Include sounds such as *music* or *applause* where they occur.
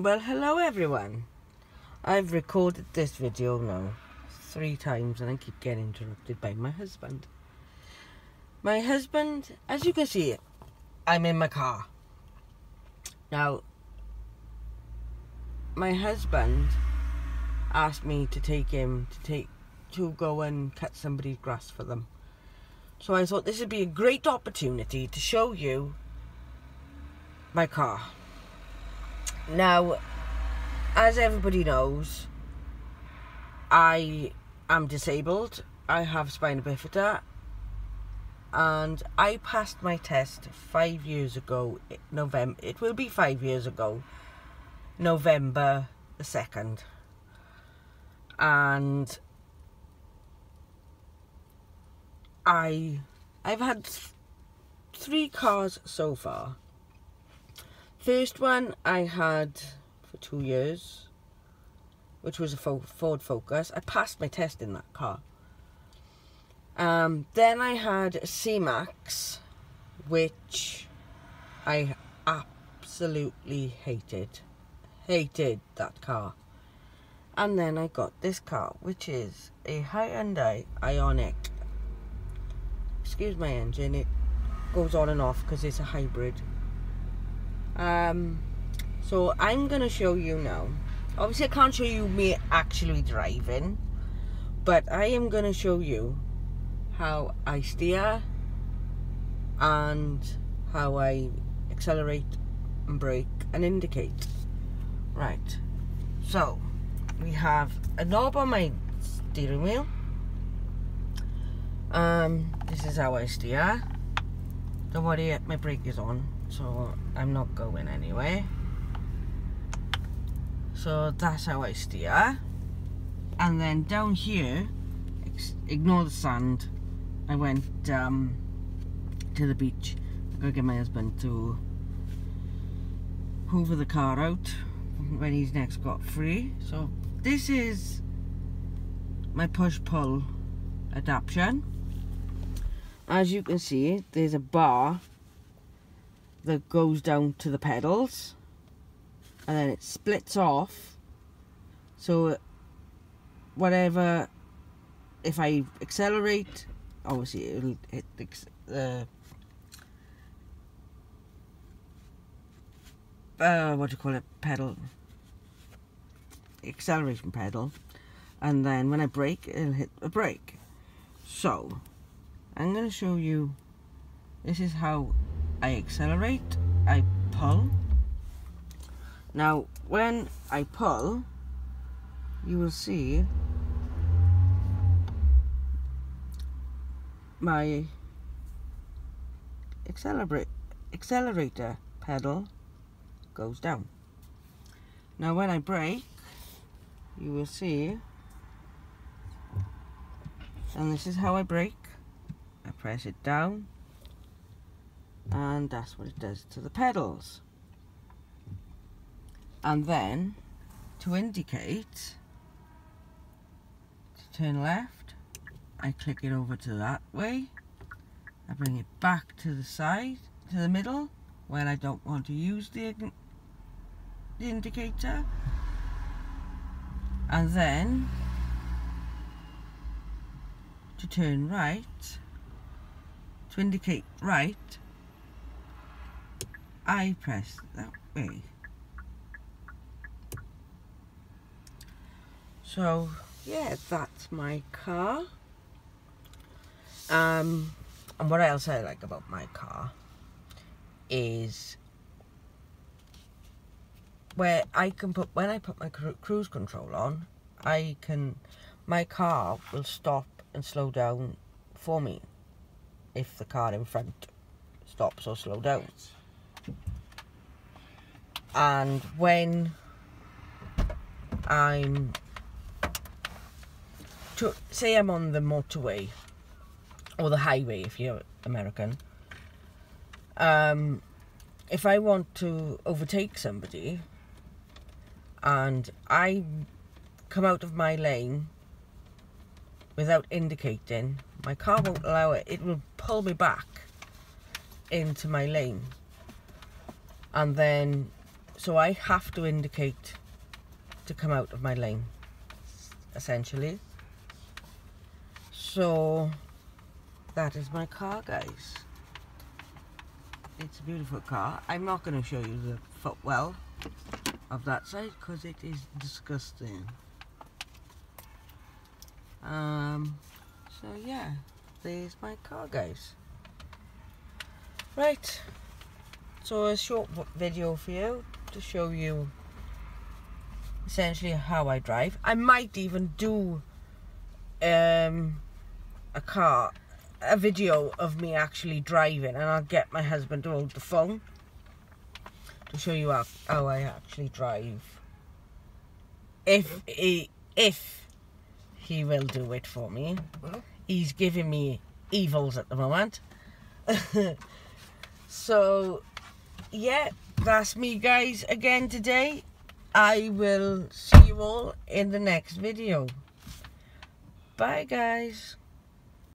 Well, hello everyone. I've recorded this video now three times and I keep getting interrupted by my husband. My husband, as you can see, I'm in my car. Now, my husband asked me to take him to take to go and cut somebody's grass for them. So I thought this would be a great opportunity to show you my car. Now, as everybody knows, I am disabled. I have spina bifida. And I passed my test five years ago, November. It will be five years ago, November the 2nd. And I, I've had th three cars so far. First one I had for two years, which was a Ford Focus. I passed my test in that car. Um, then I had a C-Max, which I absolutely hated. Hated that car. And then I got this car, which is a Hyundai Ioniq. Excuse my engine, it goes on and off because it's a hybrid. Um, so I'm going to show you now. Obviously I can't show you me actually driving. But I am going to show you how I steer and how I accelerate and brake and indicate. Right. So, we have a knob on my steering wheel. Um, this is how I steer. Don't worry, my brake is on so I'm not going anywhere so that's how I steer. And then down here ignore the sand. I went um, to the beach. I'm gonna get my husband to hoover the car out when he's next got free. So this is my push-pull adaptation as you can see there's a bar that goes down to the pedals and then it splits off. So whatever if I accelerate obviously it'll hit the uh, uh, what do you call it pedal acceleration pedal and then when I brake it'll hit the brake. So I'm going to show you this is how I accelerate, I pull. Now, when I pull, you will see my accelerate, accelerator pedal goes down. Now when I brake, you will see, and this is how I brake. I press it down, and that's what it does to the pedals. And then to indicate to turn left I click it over to that way. I bring it back to the side to the middle when I don't want to use the, the indicator. And then to turn right to indicate right I press that way. So, yeah, that's my car. Um, and what else I like about my car is where I can put, when I put my cruise control on, I can, my car will stop and slow down for me if the car in front stops or slow down and when I'm to say I'm on the motorway or the highway if you're American um, if I want to overtake somebody and I come out of my lane without indicating my car won't allow it it will pull me back into my lane. And then so I have to indicate to come out of my lane, essentially. So that is my car, guys. It's a beautiful car. I'm not going to show you the footwell of that side because it is disgusting. Um, so yeah, there's my car, guys. Right, so a short video for you to show you essentially how I drive. I might even do um, a car, a video of me actually driving and I'll get my husband to hold the phone to show you how, how I actually drive. If he, if he will do it for me. He's giving me evils at the moment. *laughs* so, yeah, that's me guys again today. I will see you all in the next video. Bye guys.